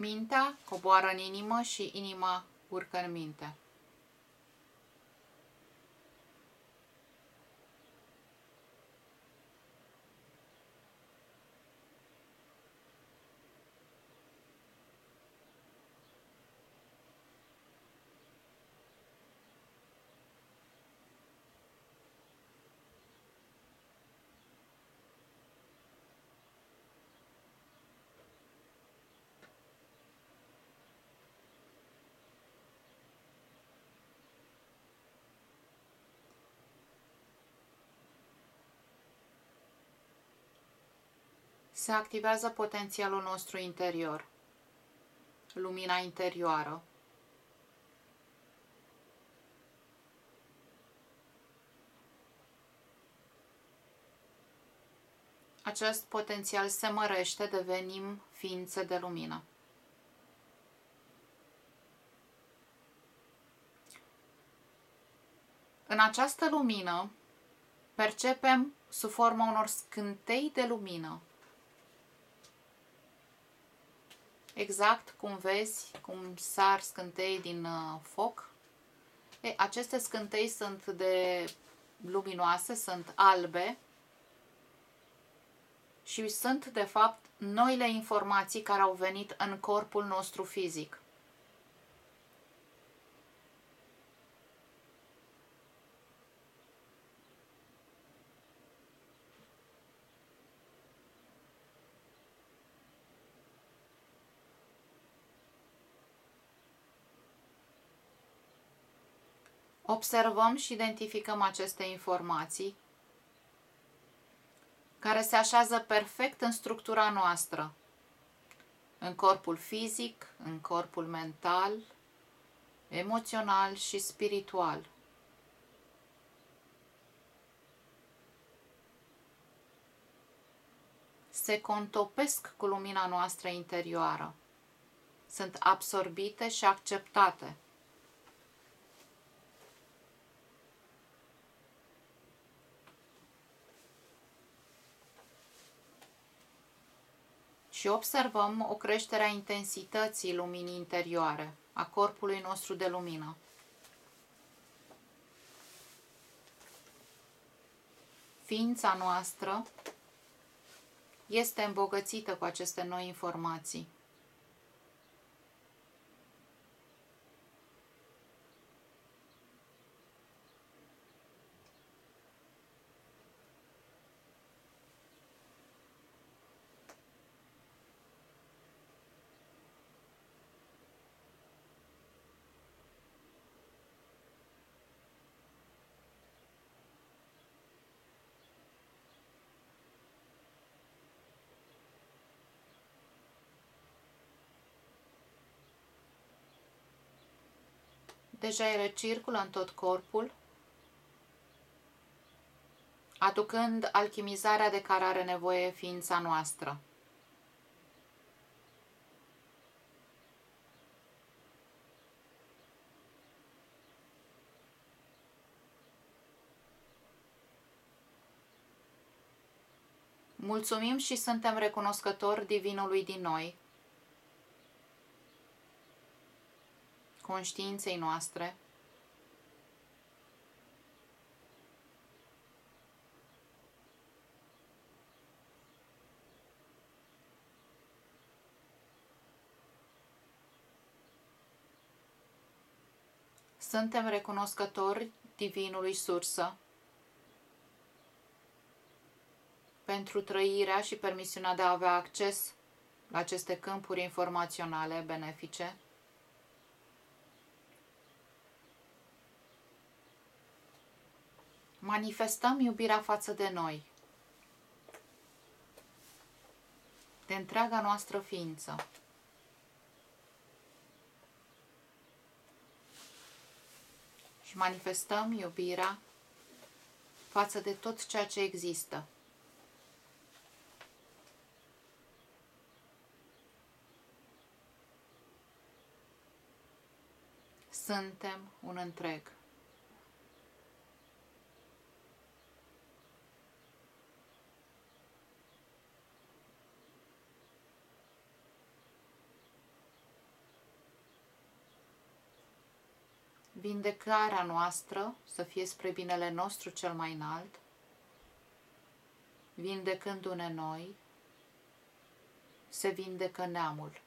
Mintea coboară în inimă și inima urcă în minte. Se activează potențialul nostru interior, lumina interioară. Acest potențial se mărește, devenim ființe de lumină. În această lumină percepem sub forma unor scântei de lumină exact cum vezi, cum sar scântei din uh, foc. E, aceste scântei sunt de luminoase, sunt albe și sunt, de fapt, noile informații care au venit în corpul nostru fizic. Observăm și identificăm aceste informații care se așează perfect în structura noastră, în corpul fizic, în corpul mental, emoțional și spiritual. Se contopesc cu lumina noastră interioară. Sunt absorbite și acceptate. Și observăm o creștere a intensității luminii interioare, a corpului nostru de lumină. Ființa noastră este îmbogățită cu aceste noi informații. Deja ele circulă în tot corpul, aducând alchimizarea de care are nevoie ființa noastră. Mulțumim și suntem recunoscători divinului din noi, conștiinței noastre, Suntem recunoscători Divinului Sursă pentru trăirea și permisiunea de a avea acces la aceste câmpuri informaționale benefice. Manifestăm iubirea față de noi, de întreaga noastră ființă. Și manifestăm iubirea față de tot ceea ce există. Suntem un întreg. Vindecarea noastră să fie spre binele nostru cel mai înalt, vindecându-ne noi, se vindecă neamul.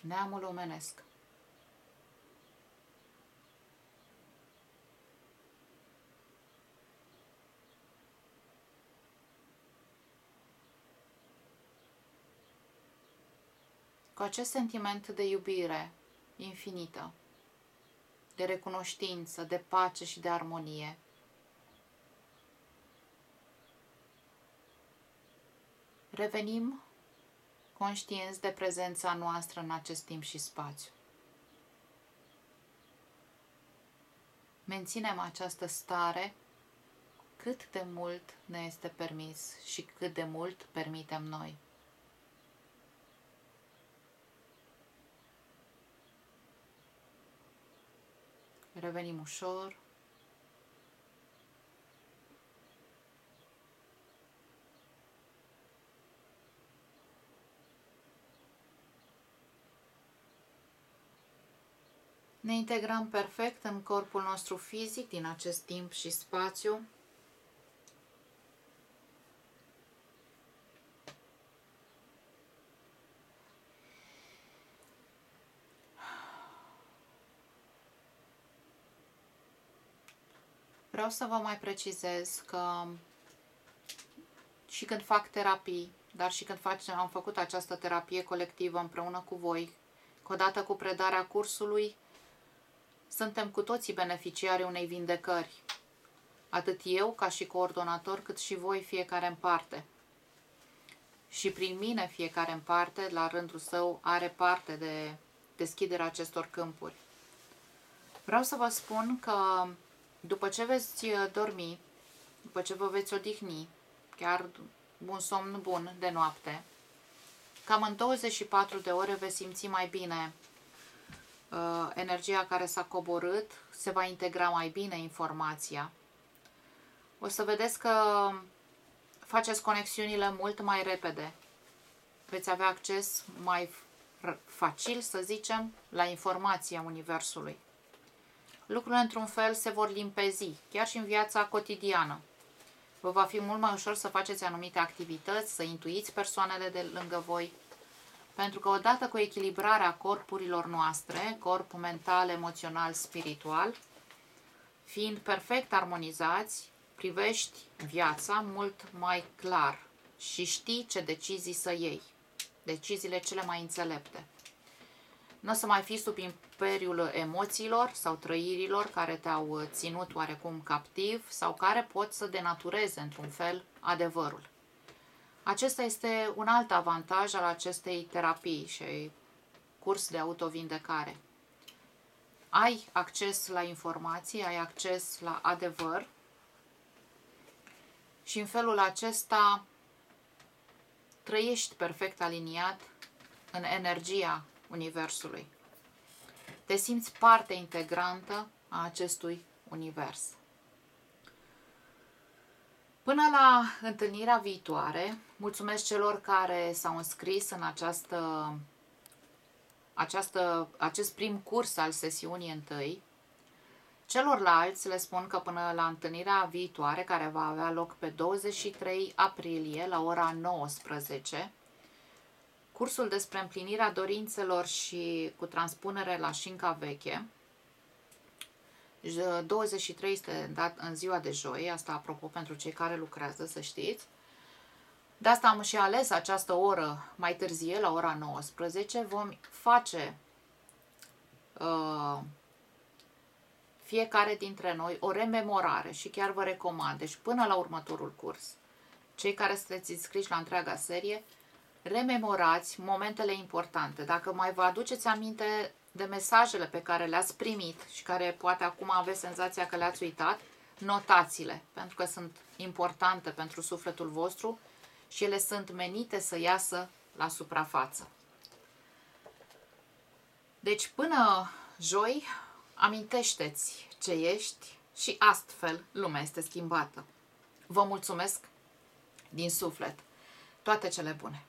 Neamul omenesc. Cu acest sentiment de iubire infinită, de recunoștință, de pace și de armonie, revenim conștienți de prezența noastră în acest timp și spațiu. Menținem această stare cât de mult ne este permis și cât de mult permitem noi. Revenim ușor. Ne integrăm perfect în corpul nostru fizic din acest timp și spațiu. Vreau să vă mai precizez că și când fac terapii, dar și când facem, am făcut această terapie colectivă împreună cu voi, că odată cu predarea cursului, suntem cu toții beneficiari unei vindecări, atât eu ca și coordonator, cât și voi fiecare în parte. Și prin mine fiecare în parte, la rândul său, are parte de deschiderea acestor câmpuri. Vreau să vă spun că după ce veți uh, dormi, după ce vă veți odihni, chiar un somn bun de noapte, cam în 24 de ore veți simți mai bine uh, energia care s-a coborât, se va integra mai bine informația. O să vedeți că faceți conexiunile mult mai repede. Veți avea acces mai facil, să zicem, la informația Universului lucrurile într-un fel se vor limpezi, chiar și în viața cotidiană. Vă va fi mult mai ușor să faceți anumite activități, să intuiți persoanele de lângă voi, pentru că odată cu echilibrarea corpurilor noastre, corpul mental, emoțional, spiritual, fiind perfect armonizați, privești viața mult mai clar și știi ce decizii să iei. Deciziile cele mai înțelepte. Nu o să mai fii sub imperiul emoțiilor sau trăirilor care te-au ținut oarecum captiv sau care pot să denatureze într-un fel adevărul. Acesta este un alt avantaj al acestei terapii și curs de autovindecare. Ai acces la informații, ai acces la adevăr și în felul acesta trăiești perfect aliniat în energia Universului. Te simți parte integrantă a acestui univers. Până la întâlnirea viitoare, mulțumesc celor care s-au înscris în această, această, acest prim curs al sesiunii întâi. Celorlalți le spun că până la întâlnirea viitoare, care va avea loc pe 23 aprilie la ora 19, cursul despre împlinirea dorințelor și cu transpunere la șinca veche. 23 este dat în ziua de joi, asta apropo pentru cei care lucrează, să știți. De asta am și ales această oră mai târzie, la ora 19. Vom face uh, fiecare dintre noi o rememorare și chiar vă recomand, deci până la următorul curs, cei care sunteți înscriși la întreaga serie, rememorați momentele importante. Dacă mai vă aduceți aminte de mesajele pe care le-ați primit și care poate acum aveți senzația că le-ați uitat, notațiile, pentru că sunt importante pentru sufletul vostru și ele sunt menite să iasă la suprafață. Deci până joi, amintește-ți ce ești și astfel lumea este schimbată. Vă mulțumesc din suflet. Toate cele bune!